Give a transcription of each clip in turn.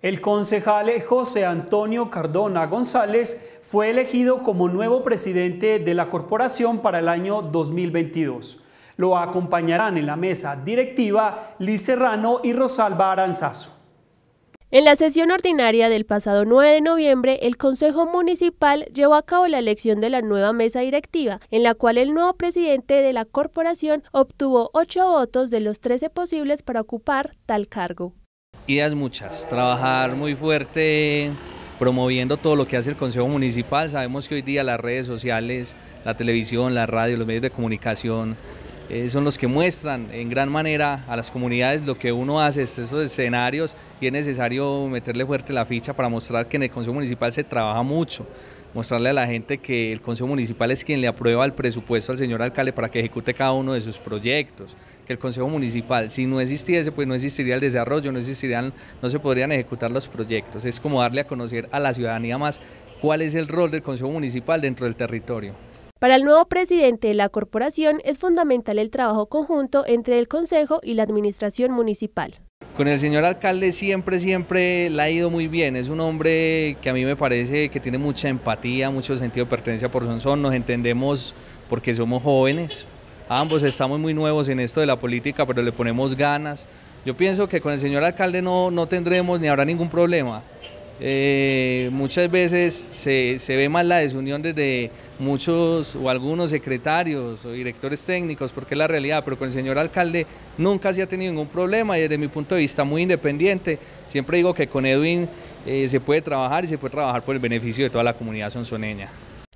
El concejal José Antonio Cardona González fue elegido como nuevo presidente de la corporación para el año 2022. Lo acompañarán en la mesa directiva Liz Serrano y Rosalba Aranzazo. En la sesión ordinaria del pasado 9 de noviembre, el Consejo Municipal llevó a cabo la elección de la nueva mesa directiva, en la cual el nuevo presidente de la corporación obtuvo 8 votos de los 13 posibles para ocupar tal cargo. Ideas muchas, trabajar muy fuerte promoviendo todo lo que hace el Consejo Municipal. Sabemos que hoy día las redes sociales, la televisión, la radio, los medios de comunicación eh, son los que muestran en gran manera a las comunidades lo que uno hace, estos escenarios, y es necesario meterle fuerte la ficha para mostrar que en el Consejo Municipal se trabaja mucho, mostrarle a la gente que el Consejo Municipal es quien le aprueba el presupuesto al señor alcalde para que ejecute cada uno de sus proyectos, que el Consejo Municipal, si no existiese, pues no existiría el desarrollo, no existirían, no se podrían ejecutar los proyectos, es como darle a conocer a la ciudadanía más cuál es el rol del Consejo Municipal dentro del territorio. Para el nuevo presidente de la corporación es fundamental el trabajo conjunto entre el Consejo y la Administración Municipal. Con el señor alcalde siempre, siempre le ha ido muy bien. Es un hombre que a mí me parece que tiene mucha empatía, mucho sentido de pertenencia por Sonsón. Nos entendemos porque somos jóvenes. Ambos estamos muy nuevos en esto de la política, pero le ponemos ganas. Yo pienso que con el señor alcalde no, no tendremos ni habrá ningún problema. Eh, muchas veces se, ve más la desunión desde muchos o algunos secretarios o directores técnicos, porque es la realidad, pero con el señor alcalde nunca se ha tenido ningún problema y desde mi punto de vista muy independiente, siempre digo que con Edwin eh, se puede trabajar y se puede trabajar por el beneficio de toda la comunidad sonsoneña.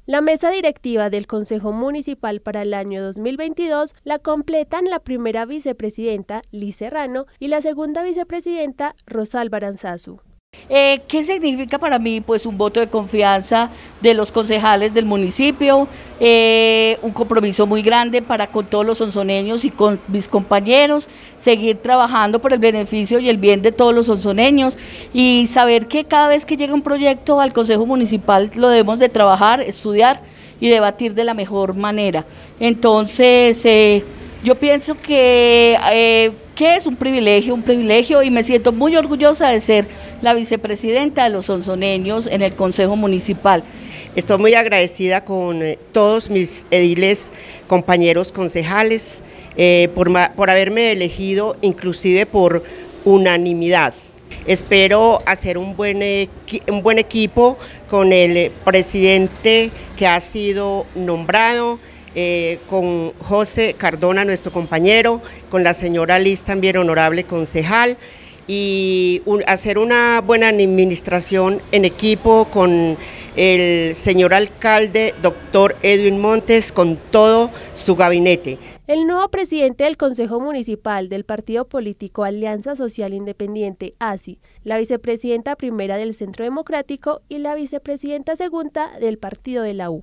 La mesa directiva del Consejo Municipal para el año 2022 la completan la primera vicepresidenta, Liz Serrano, y la segunda vicepresidenta, Rosalba Aranzazu. Eh, ¿Qué significa para mí? Pues un voto de confianza de los concejales del municipio, eh, un compromiso muy grande para con todos los sonzoneños y con mis compañeros, seguir trabajando por el beneficio y el bien de todos los sonzoneños y saber que cada vez que llega un proyecto al Consejo Municipal lo debemos de trabajar, estudiar y debatir de la mejor manera. Entonces, eh, yo pienso que que es un privilegio, un privilegio y me siento muy orgullosa de ser la vicepresidenta de los sonzoneños en el Consejo Municipal. Estoy muy agradecida con eh, todos mis ediles, compañeros concejales, eh, por, por haberme elegido inclusive por unanimidad. Espero hacer un buen, un buen equipo con el presidente que ha sido nombrado, eh, con José Cardona, nuestro compañero, con la señora Liz, también honorable concejal, y hacer una buena administración en equipo con el señor alcalde, doctor Edwin Montes, con todo su gabinete. El nuevo presidente del Consejo Municipal del partido político Alianza Social Independiente, ASI, la vicepresidenta primera del Centro Democrático y la vicepresidenta segunda del partido de la U.